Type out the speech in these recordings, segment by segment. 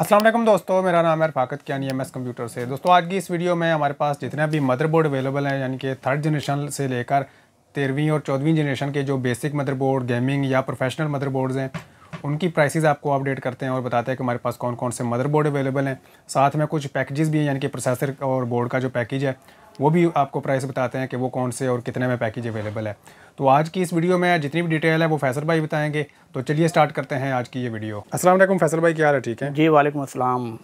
असलम दोस्तों, मेरा नाम है Fakhat Kiyani M S computer से। दोस्तों, आज की इस वीडियो में हमारे पास जितने भी मदरबोर्ड अवेलेबल हैं, यानी कि थर्ड जनरेशन से लेकर तेरहवीं और चौदहवीं जनरेशन के जो बेसिक मदरबोर्ड गेमिंग या प्रोफेशनल मदरबोर्ड्स हैं, उनकी प्राइसेस आपको अपडेट करते हैं और बताते हैं कि हमारे पास कौन कौन से मदरबोर्ड अवेलेबल हैं। साथ में कुछ पैकेजेस भी हैं, यानी कि प्रोसेसर और बोर्ड का जो पैकेज है वो भी आपको प्राइस बताते हैं कि वो कौन से और कितने में पैकेज अवेलेबल है। तो आज की इस वीडियो में जितनी भी डिटेल है वो फैसल भाई बताएँगे। तो चलिए स्टार्ट करते हैं आज की ये वीडियो असल फैसल भाई क्या है? ठीक है? जी वालेकुम अस्सलाम।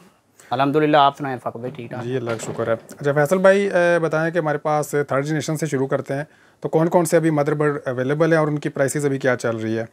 अलहमदिल्ला आप सुनाए फ़ाक भाई ठीक है जी अल्लाह शुक्र है। अच्छा फैसल भाई बताएँ कि हमारे पास थर्ड जनरेशन से शुरू करते हैं। तो कौन कौन से अभी मदरबोर्ड अवेलेबल है और उनकी प्राइसेस अभी क्या चल रही है?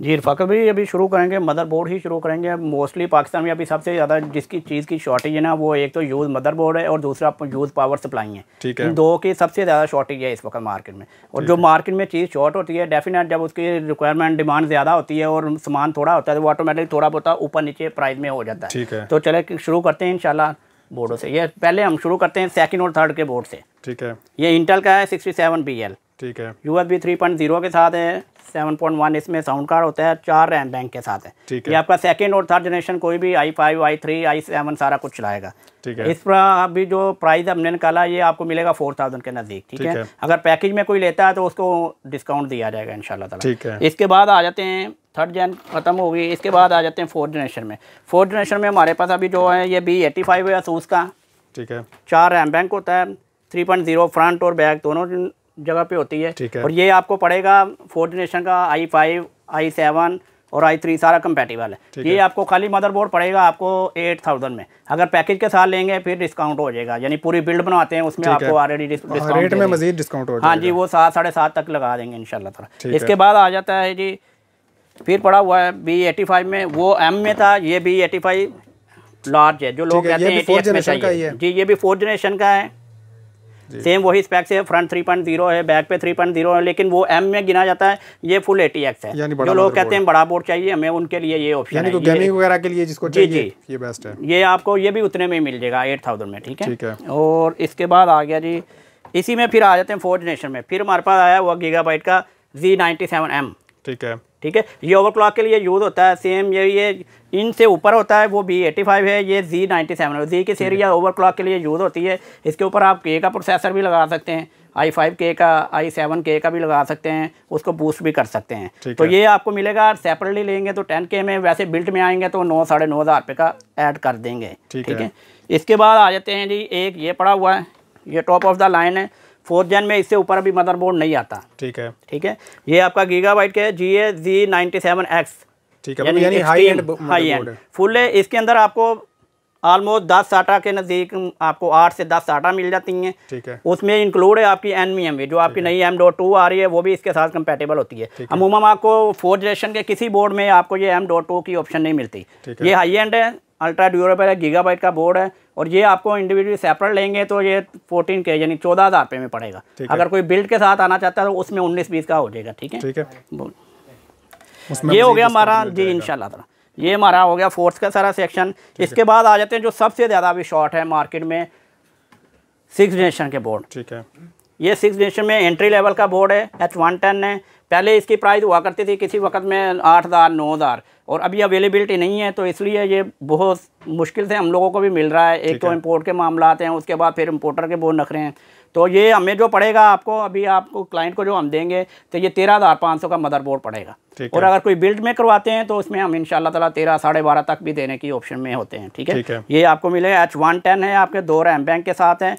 जी फ़ाकर भाई अभी शुरू करेंगे मदरबोर्ड ही शुरू करेंगे। मोस्टली पाकिस्तान में अभी सबसे ज़्यादा जिसकी चीज़ की शॉर्टेज है ना वो एक तो यूज़ मदरबोर्ड है और दूसरा यूज़ पावर सप्लाई है। ठीक है। दो की सबसे ज़्यादा शॉर्टेज है इस वक्त मार्केट में। और जो मार्केट में चीज़ शॉर्ट होती है डेफिनेट जब उसकी रिक्वायरमेंट डिमांड ज़्यादा होती है और सामान थोड़ा होता है तो वो ऑटोमेटिक थोड़ा बहुत ऊपर नीचे प्राइस में हो जाता है। तो चले शुरू करते हैं इनशाला बोर्डों से। ये पहले हम शुरू करते हैं सेकेंड और थर्ड के बोर्ड से। ठीक है। ये इंटेल का है सिक्सटी सेवन बी एल ठीक है। U S B three point zero के साथ है सेवन पॉइंट वन इसमें साउंड कार्ड होता है चार रैम बैंक के साथ है। ठीक है। ये आपका सेकेंड और थर्ड जनरेशन कोई भी I five I three I seven सारा कुछ चलाएगा। ठीक है। इस पर अभी जो प्राइस हमने निकाला ये आपको मिलेगा फोर थाउज़ेंड के नज़दीक ठीक है? अगर पैकेज में कोई लेता है तो उसको डिस्काउंट दिया जाएगा इनशाला ठीक है। इसके बाद आ जाते हैं थर्ड जन खत्म हो गई इसके बाद आ जाते हैं फोर्थ जनरेशन में। फोर्थ जनरेशन में हमारे पास अभी जो है ये बी एटी फाइव है असूस का। ठीक है। चार रैम बैंक होता है थ्री पॉइंट ज़ीरो फ्रंट और बैक दोनों जगह पे होती है, है। और ये आपको पड़ेगा फोर्थ जनरेशन का आई फाइव आई सेवन और आई थ्री सारा कंपेटिबल है। ये आपको खाली मदरबोर्ड पड़ेगा आपको एट थाउज़ेंड में। अगर पैकेज के साथ लेंगे फिर डिस्काउंट हो जाएगा। यानी पूरी बिल्ड बनवाते हैं उसमें आपको ऑलरेडी डिस्काउंट में मजीद डिस्काउंट हो हाँ जी वो सात साढ़े सात तक लगा देंगे इनशाला इसके बाद आ जाता है जी फिर पड़ा हुआ है बी एटी फाइव में। वो एम में था ये बी एटी फाइव लार्ज है जो लोग कहते हैं जी ये भी फोर्थ जनरेशन का है। सेम वही स्पेक्स है फ्रंट थ्री पॉइंट ज़ीरो है बैक पे थ्री पॉइंट ज़ीरो है लेकिन वो एम में गिना जाता है ये फुल एटी एक्स है। जो लोग कहते हैं बड़ा बोर्ड चाहिए हमें उनके लिए ये ऑप्शन है। गेमिंग वगैरह के लिए जिसको जी जी। ये बेस्ट है। ये आपको ये भी उतने में मिल जाएगा एट थाउज़ेंड में ठीक है? और इसके बाद आ गया जी इसी में फिर आ जाते हैं फोर्थ जनरेशन में। फिर हमारे पास आया हुआ गीगा का जी नाइन्टी सेवन एम ठीक है। ठीक है? ये ओवर क्लॉक के लिए यूज़ होता है सेम ये ये इनसे ऊपर होता है वो बी एटी फाइव है ये जी नाइन्टी सेवन है। जी की सीरीज़ ओवर क्लॉक के लिए यूज़ होती है। इसके ऊपर आप के का प्रोसेसर भी लगा सकते हैं आई फाइव के का आई सेवन के का भी लगा सकते हैं उसको बूस्ट भी कर सकते हैं। तो ये आपको मिलेगा सेपरेटली लेंगे तो टेन के में वैसे बिल्ट में आएँगे तो नौ साढ़े नौ हज़ार रुपये का ऐड कर देंगे। ठीक है। इसके बाद आ जाते हैं जी एक ये पड़ा हुआ है ये टॉप ऑफ़ द लाइन है। फोर्थ जन में इससे ऊपर अभी मदरबोर्ड नहीं आता। ठीक है। ठीक है? ये आपका गीगा बाइट के G A G ninety seven X. ठीक है यानी high end high end full है इसके अंदर आपको ऑलमोस्ट दस साटा के नज़दीक आपको आठ से दस साटा मिल जाती हैं। ठीक है। उसमें इंक्लूड है आपकी एन मी एम जो आपकी नई एम डॉट टू आ रही है वो भी इसके साथ कंपेटेबल होती है। अमूमन आपको फोर्थ जनरेशन के किसी बोर्ड में आपको ये एम डॉट टू की ऑप्शन नहीं मिलती। ये हाई एंड है अल्ट्रा ड्यूरेबल है गीगाबाइट का बोर्ड है और ये आपको इंडिविजुअली सेपरेट लेंगे तो ये फोर्टीन के यानी चौदह हज़ार रुपये में पड़ेगा। अगर कोई बिल्ड के साथ आना चाहता है तो उसमें उन्नीस बीस का हो जाएगा ठीक है? ठीक है। ये हो गया हमारा जी इनशाला ये हमारा हो गया फोर्थ का सारा सेक्शन इसके बाद आ जाते हैं जो सबसे ज़्यादा अभी शॉर्ट है मार्केट में सिक्स जनरेशन के बोर्ड ठीक है। ये सिक्स जनरेशन में एंट्री लेवल का बोर्ड है एच वन टेन है। पहले इसकी प्राइस हुआ करती थी किसी वक्त में आठ हज़ार नौ हज़ार और अभी अवेलेबिलिटी नहीं है तो इसलिए ये बहुत मुश्किल से हम लोगों को भी मिल रहा है। एक तो इम्पोर्ट के मामला आते हैं उसके बाद फिर इम्पोर्टर के बोर्ड नखरे हैं। तो ये हमें जो पड़ेगा आपको अभी आपको क्लाइंट को जो हम देंगे तो ये तेरह हज़ार पाँच सौ का मदरबोर्ड पड़ेगा। और अगर कोई बिल्ड में करवाते हैं तो उसमें हम इनशाला तला तेरह साढ़े बारह तक भी देने की ऑप्शन में होते हैं ठीक है? ये आपको मिलेगा एच वन टेन है आपके दो रैम बैंक के साथ हैं।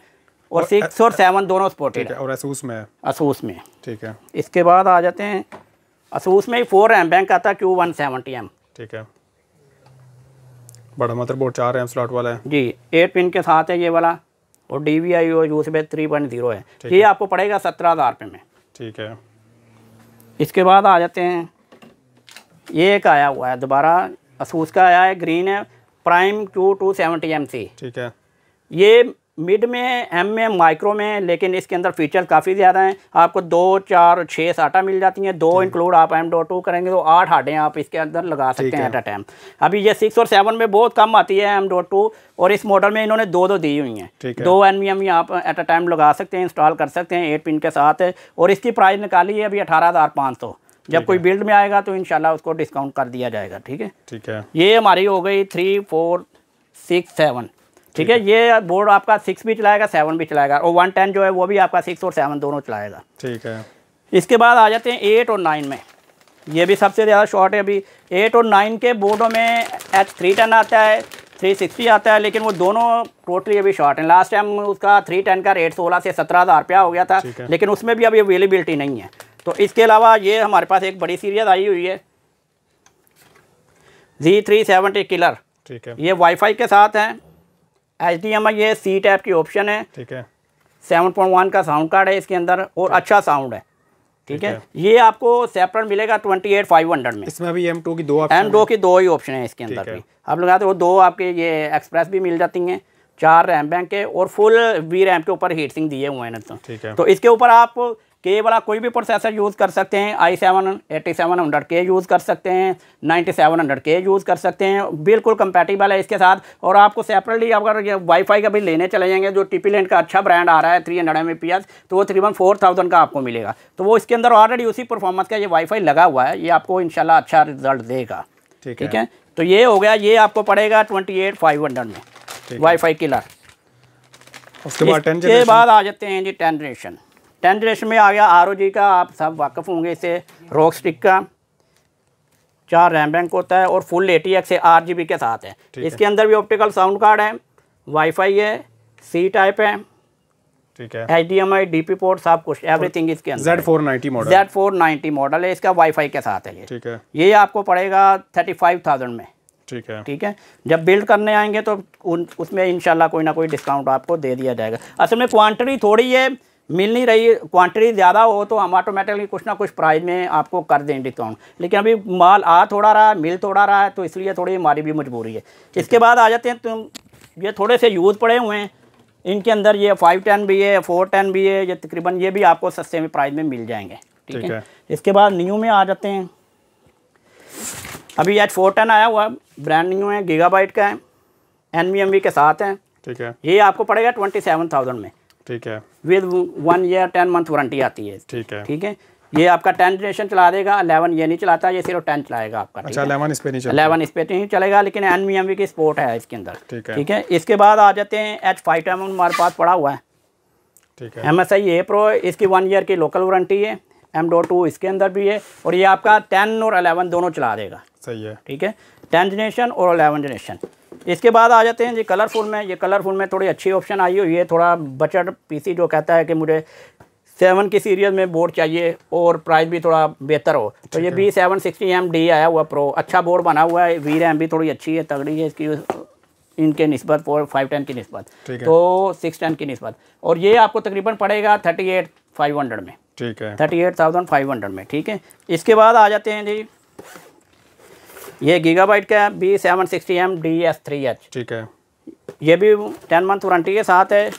और सिक्स और सेवन दोनों स्पोर्टेड है और असूस में? असूस में। ठीक है। इसके बाद आ जाते हैं असूस में ही फोर रैम बैंक आता है क्यू वन सेवेंटी एम ठीक है। बड़ा मदरबोर्ड चार रैम स्लॉट वाला है। जी एट पिन के साथ है ये वाला और डी वी आई ओ यूस पे थ्री पॉइंट ज़ीरो है। ये आपको पड़ेगा सत्रह हज़ार रुपये में। ठीक है। इसके बाद आ जाते हैं ये एक आया हुआ है दोबारा असूस का आया है ग्रीन है prime two two seventy M C ठीक है। ये मिड में एम में माइक्रो में लेकिन इसके अंदर फीचर काफ़ी ज़्यादा हैं। आपको दो चार छः साटा मिल जाती हैं। दो इंक्लूड आप एम डो टू करेंगे तो आठ हाडें आप इसके अंदर लगा सकते हैं एट अ टाइम अभी ये सिक्स और सेवन में बहुत कम आती है एम डो टू और इस मॉडल में इन्होंने दो दो दी हुई हैं। दो एन वी एम आप एट अ टाइम लगा सकते हैं इंस्टॉल कर सकते हैं एट पिन के साथ और इसकी प्राइस निकाली है अभी अठारह हज़ार पाँच सौ। जब कोई बिल्ड में आएगा तो इंशाल्लाह उसको डिस्काउंट कर दिया जाएगा ठीक है? ठीक है। ये हमारी हो गई थ्री फोर सिक्स सेवन ठीक है ये बोर्ड आपका सिक्स भी चलाएगा सेवन भी चलाएगा और वन टेन जो है वो भी आपका सिक्स और सेवन दोनों चलाएगा। ठीक है। इसके बाद आ जाते हैं एट और नाइन में। ये भी सबसे ज़्यादा शॉर्ट है अभी। एट और नाइन के बोर्डों में एच थ्री टेन आता है थ्री सिक्सटी आता है लेकिन वो दोनों टोटली अभी शॉर्ट हैं। लास्ट टाइम उसका थ्री टेन का रेट सोलह से सत्रह हज़ार रुपया हो गया था लेकिन उसमें भी अभी अवेलेबिलिटी नहीं है। तो इसके अलावा ये हमारे पास एक बड़ी सीरीज़ आई हुई है। जी थ्री सेवेंटी किलर ठीक है। ये वाईफाई के साथ है। एच डी एम आई ये सी टैप की ऑप्शन है। ठीक है। सेवन पॉइंट वन का साउंड कार्ड है इसके अंदर और अच्छा साउंड है। ठीक है? ये आपको सेपरेट मिलेगा ट्वेंटी एट फाइव हंड्रेड में। इसमें भी एम टू की दो एम टू की दो ही ऑप्शन है इसके अंदर। भी। आप लगाते हो दो आपके ये एक्सप्रेस भी मिल जाती हैं। चार रैम बैंक के और फुल वी रैम के ऊपर हीट सिंह दिए हुए हैं तो। ठीक है। तो इसके ऊपर आप के वाला कोई भी प्रोसेसर यूज़ कर सकते हैं I seven eighty seven hundred के यूज़ कर सकते हैं नाइन्टी सेवन हंड्रेड के यूज़ कर सकते हैं बिल्कुल कंपैटिबल है इसके साथ। और आपको सेपरेटली अगर ये वाईफाई का भी लेने चले जाएँगे जो टीपी लेंट का अच्छा ब्रांड आ रहा है थ्री हंड्रेड एम तो वो तकरीबन फोर थाउज़ेंड का आपको मिलेगा। तो वो इसके अंदर ऑलरेडी उसी परफॉर्मेंस का ये वाईफाई लगा हुआ है ये आपको इंशाल्लाह अच्छा रिज़ल्ट देगा। ठीक है। तो ये हो गया ये आपको पड़ेगा ट्वेंटी एट फाइव हंड्रेड में। है। वाईफाई किलर उसके बाद इसके बाद आ जाते हैं G ten generation ten generation में आ गया आर का आप सब वाकफ़ होंगे इसे। रॉक स्टिक का। चार रैम बैंक होता है और फुल ए टी एक्स है आर जी बी के साथ है। है। इसके अंदर भी ऑप्टिकल साउंड कार्ड है वाईफाई है सी टाइप है ठीक है। H D M I D P port सब कुछ एवरीथिंग इसके अंदर Z four ninety model Z four ninety model है इसका वाईफाई के साथ है ये। ठीक है। ये आपको पड़ेगा थर्टी फाइव थाउज़ेंड में। ठीक है। ठीक है? जब बिल्ड करने आएँगे तो उन उसमें इंशाल्लाह कोई ना कोई डिस्काउंट आपको दे दिया जाएगा। असल में क्वांटिटी थोड़ी है मिल नहीं रही क्वांटिटी ज़्यादा हो तो हम ऑटोमेटिकली कुछ ना कुछ प्राइस में आपको कर दें डिस्काउंट लेकिन अभी माल आ थोड़ा रहा है मिल थोड़ा रहा है तो इसलिए थोड़ी हमारी भी मजबूरी है। इसके बाद आ जाते हैं तुम ये थोड़े से यूज़ पड़े हुए हैं। इनके अंदर ये फाइव टेन भी है फोर टेन भी है ये तकरीबन ये भी आपको सस्ते में प्राइस में मिल जाएँगे। ठीक है। इसके बाद न्यू में आ जाते हैं। अभी एच फोर टेन आया हुआ है ब्रांड न्यू है गीगाबाइट का है एन के साथ है। ठीक है। ये आपको पड़ेगा ट्वेंटी सेवन थाउज़ेंड में। ठीक है। With one year ten month warranty आती है। ठीक है। ठीक है? ये आपका टेन जनरेशन चला देगा अलेवन ये नहीं चलाता ये सिर्फ़ टेन चलाएगा आपका अच्छा है? लेवन इस पे नहीं अलेवन इस पे नहीं चलेगा लेकिन एन वी एम वी की स्पोर्ट है इसके अंदर। ठीक है। ठीक है? इसके बाद आ जाते हैं एच फाइव टेन हमारे पास पड़ा हुआ है। ठीक है। M S I A pro इसकी वन ईयर की लोकल वारंटी है। एम डो टू इसके अंदर भी है और ये आपका टेन और अलेवन दोनों चला देगा। सही है। ठीक है? टेन जनरेशन और अलेवन जनरेशन इसके बाद आ जाते हैं जी कलरफुल में। ये कलरफुल में थोड़ी अच्छी ऑप्शन आई हुई है। थोड़ा बजट पीसी जो कहता है कि मुझे सेवन की सीरीज़ में बोर्ड चाहिए और प्राइस भी थोड़ा बेहतर हो। तो ये B seven sixty M D आया हुआ प्रो अच्छा बोर्ड बना हुआ है। वी रैम भी थोड़ी अच्छी है तगड़ी है इसकी। इनके नस्बत फोर फाइव टेन की नस्बत। तो सिक्स टेन की नस्बत। और ये आपको तकरीबन पड़ेगा थर्टी एट फाइव हंड्रेड में। ठीक है। Thirty eight thousand five hundred में ठीक है? इसके बाद आ जाते हैं जी। ये गीगाबाइट का B seven sixty M D S three H ठीक है। ये भी टेन मंथ वारंटी के साथ है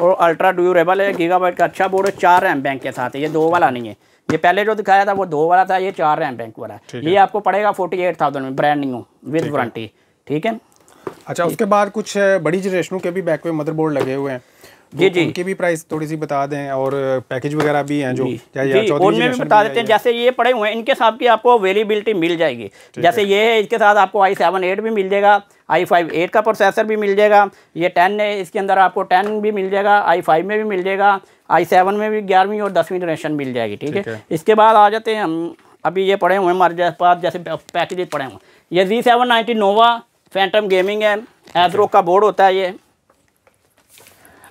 और अल्ट्रा ड्यूरेबल है गीगाबाइट का अच्छा बोर्ड है चार रैम बैंक के साथ है। ये दो वाला नहीं है। ये पहले जो दिखाया था वो दो वाला था ये चार रैम बैंक वाला है। ये आपको पड़ेगा फोर्टी एट थाउज़ेंड में ब्रांड न्यू विद वारंटी ठीक है? अच्छा उसके बाद कुछ बड़ी जनरेशनों के भी बैक पे मदरबोर्ड लगे हुए हैं। जी, जी। उनकी भी प्राइस थोड़ी सी बता दें और पैकेज वगैरह भी हैं जो जी। उनमें भी बता देते हैं। जैसे ये पड़े हुए हैं इनके साथ की आपको अवेलेबिलिटी मिल जाएगी। जैसे ये है इसके साथ आपको आई सेवन एट भी मिल जाएगा आई फाइव एट का प्रोसेसर भी मिल जाएगा ये टेन है इसके अंदर आपको टेन भी मिल जाएगा आई फाइव में भी मिल जाएगा आई सेवन में भी ग्यारहवीं और दसवीं जनरेशन मिल जाएगी ठीक है। इसके बाद आ जाते हैं हम अभी ये पड़े हुए हैं हमारे पास जैसे पैकेजेस पड़े हुए हैं। ये G seven ninety nova phantom gaming है एजरो का बोर्ड होता है ये।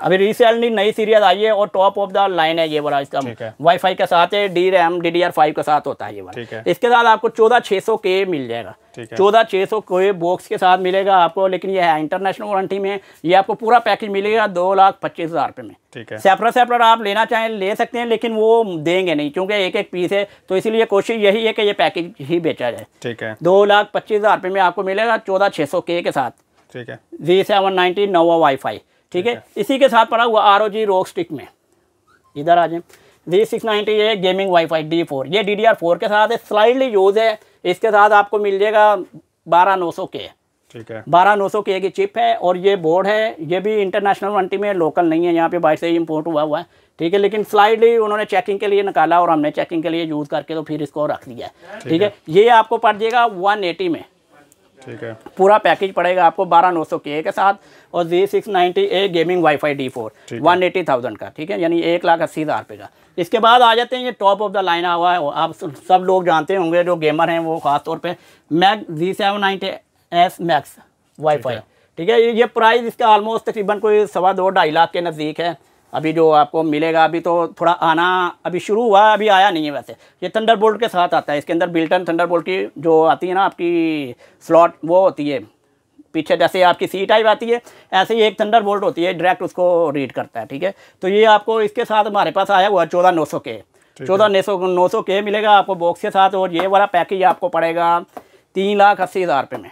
अभी रिसेंटली नई सीरीज़ आई है और टॉप ऑफ़ द लाइन है ये वाला इसका। वाईफाई के साथ है D RAM D D R five के साथ होता है ये वाला। इसके साथ आपको चौदह छः सौ के मिल जाएगा। चौदह छः सौ के बॉक्स के साथ मिलेगा आपको लेकिन ये है इंटरनेशनल वारंटी में। ये आपको पूरा पैकेज मिलेगा दो लाख पच्चीस हज़ार रुपये में। ठीक है। सेपरेट सेपरेट आप लेना चाहें ले सकते हैं लेकिन वो देंगे नहीं क्योंकि एक एक पीस है। तो इसलिए कोशिश यही है कि ये पैकेज ही बेचा जाए। ठीक है। दो लाख पच्चीस हज़ार रुपये में आपको मिलेगा चौदह छः सौ के के साथ। ठीक है। G seven ninety nova wifi ठीक है? इसी के साथ पड़ा हुआ आर ओ जी रोक स्टिक में। इधर आ जाए। जी सिक्स नाइन्टी ये गेमिंग वाईफाई डी फोर ये डी डी आर फोर के साथ है स्लाइडली यूज़ है। इसके साथ आपको मिल जाएगा बारह नौ सौ के ठीक है। बारह नौ सौ के की चिप है और ये बोर्ड है। ये भी इंटरनेशनल वंटी में लोकल नहीं है। यहाँ पे बाहर से ही इम्पोर्ट हुआ हुआ है। ठीक है? लेकिन स्लाइडली उन्होंने चेकिंग के लिए निकाला और हमने चेकिंग के लिए यूज़ करके तो फिर इसको रख दिया ठीक है? ये आपको पड़ जाएगा वन एटी में। ठीक है। पूरा पैकेज पड़ेगा आपको बारह नौ सौ के के साथ और G six ninety A gaming wifi D four one eighty thousand का ठीक है? यानी एक लाख अस्सी हज़ार रुपये का। इसके बाद आ जाते हैं ये टॉप ऑफ़ द लाइन हुआ है आप सब लोग जानते होंगे जो गेमर हैं वो खास तौर पे MAG G seven ninety S max wifi ठीक है। ये प्राइस इसका ऑलमोस्ट तकरीबन कोई सवा दो ढाई लाख के नज़दीक है। अभी जो आपको मिलेगा अभी तो थोड़ा आना अभी शुरू हुआ अभी आया नहीं है वैसे। ये थंडर बोल्ट के साथ आता है इसके अंदर बिल्टन थंडर बोल्ट की जो आती है ना आपकी स्लॉट वो होती है। पीछे जैसे आपकी सी टाइप आती है ऐसे ही एक थंडर बोल्ट होती है डायरेक्ट उसको रीड करता है ठीक है? तो ये आपको इसके साथ हमारे पास आया हुआ चौदह नौ सौ के चौदह नौ सौ नौ सौ के मिलेगा आपको बॉक्स के साथ और ये वाला पैकेज आपको पड़ेगा तीन लाख अस्सी हज़ार रुपये में।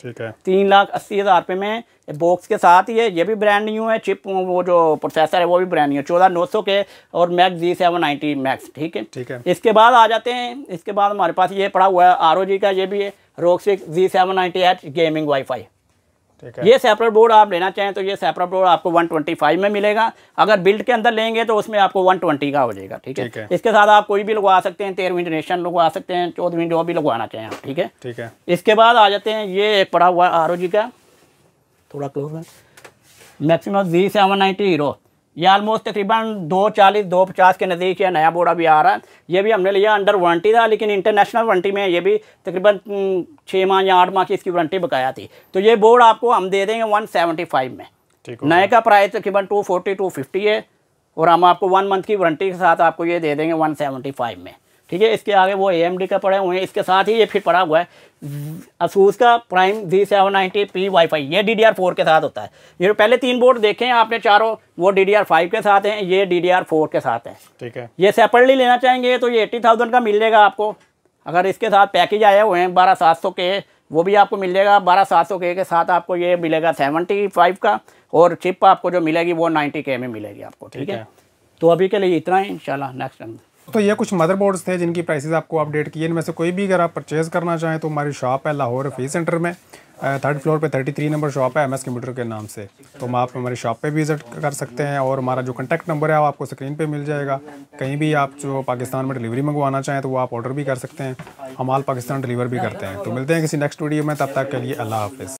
ठीक है। तीन लाख अस्सी हज़ार रुपये में बॉक्स के साथ ही है ये भी ब्रांड न्यू है चिप वो जो प्रोसेसर है वो भी ब्रांड न्यू है चौदह नौ सौ के और max G seven ninety max ठीक है? ठीक है। इसके बाद आ जाते हैं इसके बाद हमारे पास ये पड़ा हुआ है ROG का ये भी है रोक्सिक G seven ninety H gaming wifi ये सेपरेट बोर्ड आप लेना चाहें तो ये सेपरेट बोर्ड आपको 125 में मिलेगा। अगर बिल्ड के अंदर लेंगे तो उसमें आपको 120 का हो जाएगा ठीक है? है। इसके साथ आप कोई भी लगवा सकते हैं तेरहवीं जनरेशन लगवा सकते हैं चौदहवीं जो भी लगवाना चाहें आप ठीक है? ठीक है। इसके बाद आ जाते हैं ये एक पड़ा हुआ आर का। थोड़ा क्लोज है। Maximum G seven ninety hero ये आलमोस्ट तकरीबन दो चालीस दो पचास के नज़दीक ये नया बोर्ड अभी आ रहा है। ये भी हमने लिया अंडर वारंटी था लेकिन इंटरनेशनल वारंटी में ये भी तकरीबन छः माह या आठ माह की इसकी वारंटी बकाया थी। तो ये बोर्ड आपको हम दे देंगे वन सेवेंटी फाइव में। नए का प्राइस तकरीबन टू फोर्टी टू फिफ्टी है और हम आपको वन मंथ की वारंटी के साथ आपको ये दे देंगे वन सेवेंटी फाइव में। ठीक है इसके आगे वो ए का पड़े हुए हैं इसके साथ ही ये फिर पड़ा हुआ है। असूस का prime G seven ninety P wifi ये डी डी आर फोर के साथ होता है। ये पहले तीन बोर्ड देखे हैं आपने चारों वो डी डी आर फाइव के साथ हैं ये डी डी आर फोर के साथ हैं। ठीक है। ये सेपरेटली लेना चाहेंगे तो ये एट्टी थाउज़ेंड का मिल जाएगा आपको। अगर इसके साथ पैकेज आए हुए हैं बारह सात सौ के वो भी आपको मिल जाएगा बारह सात सौ के के साथ आपको ये मिलेगा सेवेंटी फाइव का और चिप आपको जो मिलेगी वो नाइन्टी के में मिलेगी आपको ठीक है? है। तो अभी के लिए इतना ही इंशाल्लाह नेक्स्ट टाइम तो ये कुछ मदरबोर्ड्स थे जिनकी प्राइसेस आपको अपडेट किए इनमें से कोई भी अगर आप परचेज करना चाहें तो हमारी शॉप है लाहौर फ़ी सेंटर में थर्ड फ्लोर पे 33 नंबर शॉप है एम एस कंप्यूटर के नाम से। तो हम आप हमारी शॉप पे भी विज़िट कर सकते हैं और हमारा जो कॉन्टैक्ट नंबर है वो आपको स्क्रीन पे मिल जाएगा। कहीं भी आप जो पाकिस्तान में डिलीवरी मंगवाना चाहें तो वो आप ऑर्डर भी कर सकते हैं। हम आल पाकिस्तान डिलीवर भी करते हैं। तो मिलते हैं किसी नेक्स्ट वीडियो में, तब तक के लिए अल्लाह हाफिज़।